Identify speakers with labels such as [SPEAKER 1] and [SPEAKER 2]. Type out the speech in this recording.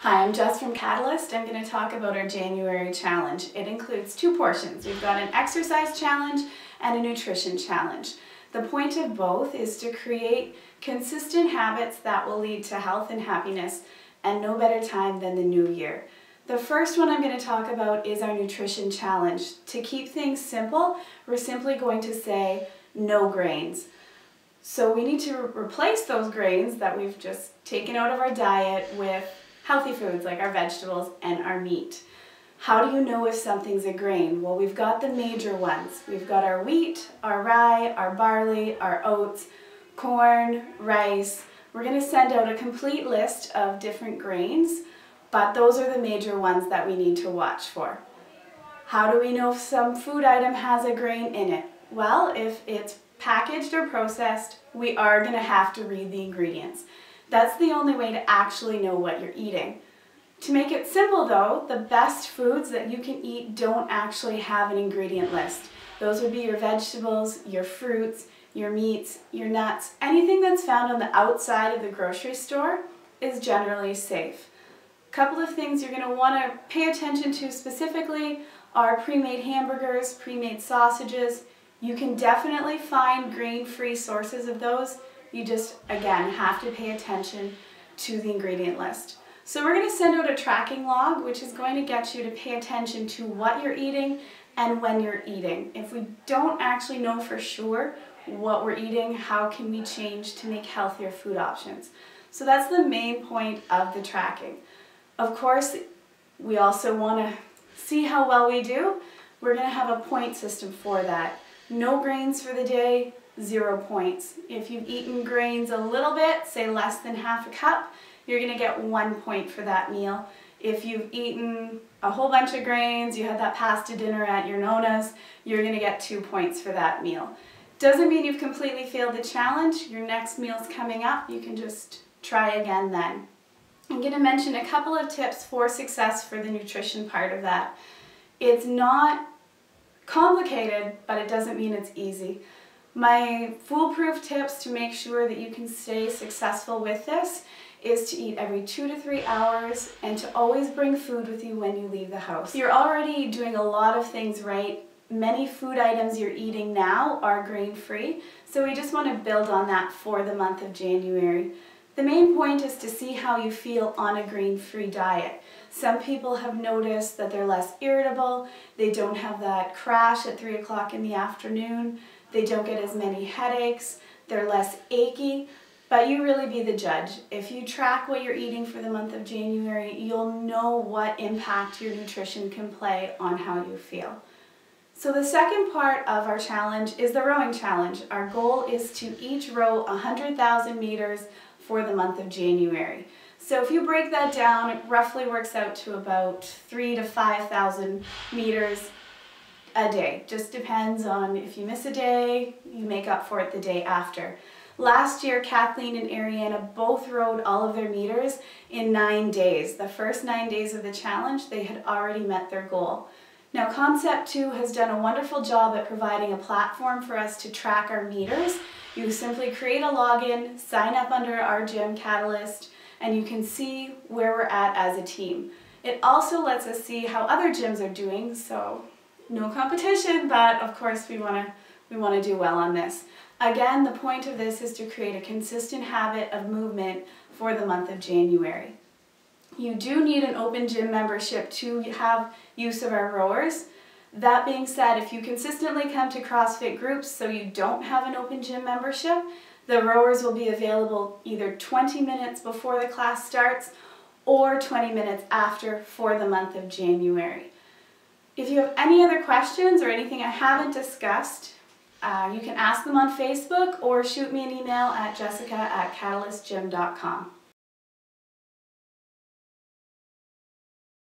[SPEAKER 1] Hi, I'm Jess from Catalyst. I'm going to talk about our January challenge. It includes two portions. We've got an exercise challenge and a nutrition challenge. The point of both is to create consistent habits that will lead to health and happiness, and no better time than the new year. The first one I'm going to talk about is our nutrition challenge. To keep things simple, we're simply going to say no grains. So we need to replace those grains that we've just taken out of our diet with healthy foods like our vegetables and our meat. How do you know if something's a grain? Well, we've got the major ones. We've got our wheat, our rye, our barley, our oats, corn, rice. We're going to send out a complete list of different grains, but those are the major ones that we need to watch for. How do we know if some food item has a grain in it? Well, if it's packaged or processed, we are going to have to read the ingredients. That's the only way to actually know what you're eating. To make it simple though, the best foods that you can eat don't actually have an ingredient list. Those would be your vegetables, your fruits, your meats, your nuts. Anything that's found on the outside of the grocery store is generally safe. A couple of things you're going to want to pay attention to specifically are pre-made hamburgers, pre-made sausages. You can definitely find grain-free sources of those you just, again, have to pay attention to the ingredient list. So we're going to send out a tracking log, which is going to get you to pay attention to what you're eating and when you're eating. If we don't actually know for sure what we're eating, how can we change to make healthier food options? So that's the main point of the tracking. Of course, we also want to see how well we do. We're going to have a point system for that. No grains for the day, zero points. If you've eaten grains a little bit, say less than half a cup, you're gonna get one point for that meal. If you've eaten a whole bunch of grains, you had that pasta dinner at your nona's, you're gonna get two points for that meal. Doesn't mean you've completely failed the challenge. Your next meal's coming up. You can just try again then. I'm gonna mention a couple of tips for success for the nutrition part of that. It's not complicated, but it doesn't mean it's easy. My foolproof tips to make sure that you can stay successful with this is to eat every two to three hours and to always bring food with you when you leave the house. You're already doing a lot of things right. Many food items you're eating now are grain-free, so we just want to build on that for the month of January. The main point is to see how you feel on a grain-free diet. Some people have noticed that they're less irritable, they don't have that crash at 3 o'clock in the afternoon, they don't get as many headaches, they're less achy, but you really be the judge. If you track what you're eating for the month of January, you'll know what impact your nutrition can play on how you feel. So the second part of our challenge is the rowing challenge. Our goal is to each row 100,000 meters for the month of January. So if you break that down, it roughly works out to about three to 5,000 meters a day. Just depends on if you miss a day, you make up for it the day after. Last year, Kathleen and Ariana both rowed all of their meters in nine days. The first nine days of the challenge, they had already met their goal. Now, Concept 2 has done a wonderful job at providing a platform for us to track our meters. You simply create a login, sign up under our gym Catalyst, and you can see where we're at as a team. It also lets us see how other gyms are doing, so no competition, but of course we want to we want to do well on this. Again, the point of this is to create a consistent habit of movement for the month of January. You do need an open gym membership to have use of our rowers. That being said, if you consistently come to CrossFit groups so you don't have an open gym membership, the rowers will be available either 20 minutes before the class starts or 20 minutes after for the month of January. If you have any other questions or anything I haven't discussed, uh, you can ask them on Facebook or shoot me an email at jessica at catalystgym.com.